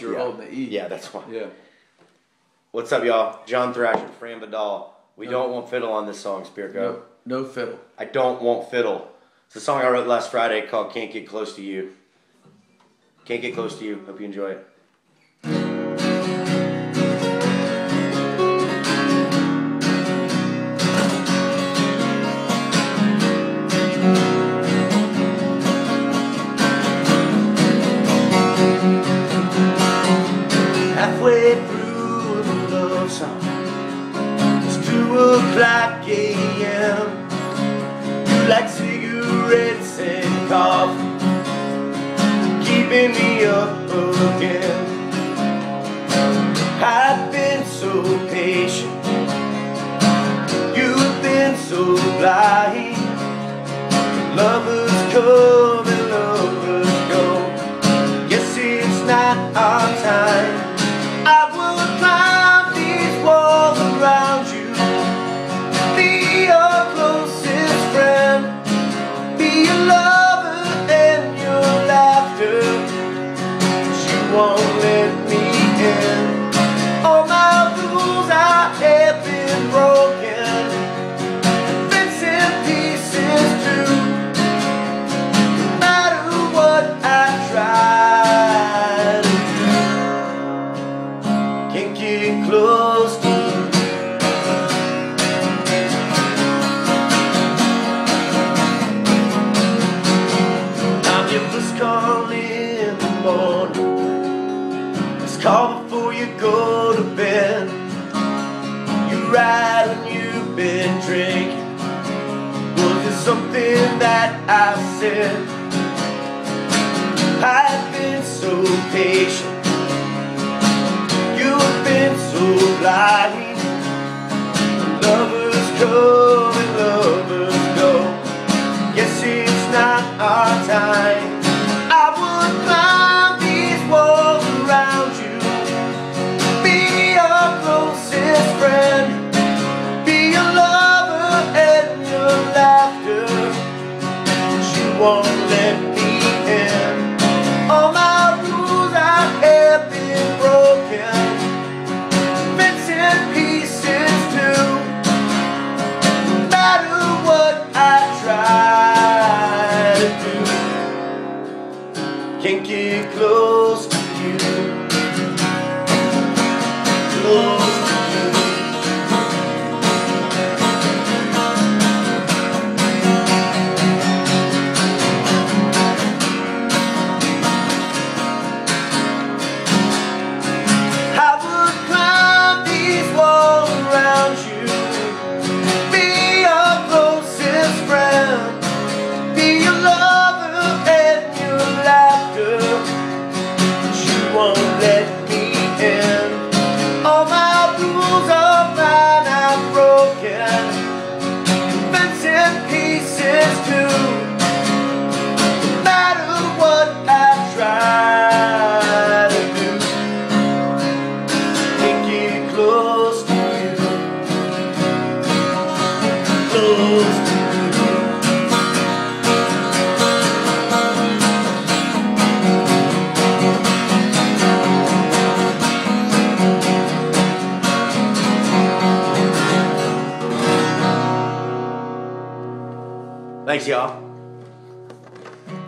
You're Yeah. holding the E. Yeah, that's why. Yeah. What's up, y'all? John Thrasher, Fran Vidal. We No. don't want fiddle on this song, Spirko. No, no fiddle. I don't want fiddle. It's a song I wrote last Friday called Can't Get Close to You. Can't Get Close to You. Hope you enjoy it. Song, it's two o'clock a.m. You like cigarettes and coffee, keeping me up again. I've been so patient, you've been so blind. Lovers come and lovers go. Guess it's not our time. Won't let me in. All my rules I have been broken. Bits pieces too. No matter what I try to do, can't get close to you. I'm first call in the morning. Call before you go to bed. You ride when you've been drinking. Was it something that I said? I've been so patient. Won't let me in. All my rules I have been broken. Bits pieces too. No matter what I try to do, can't get close to you. Close Thanks, y'all.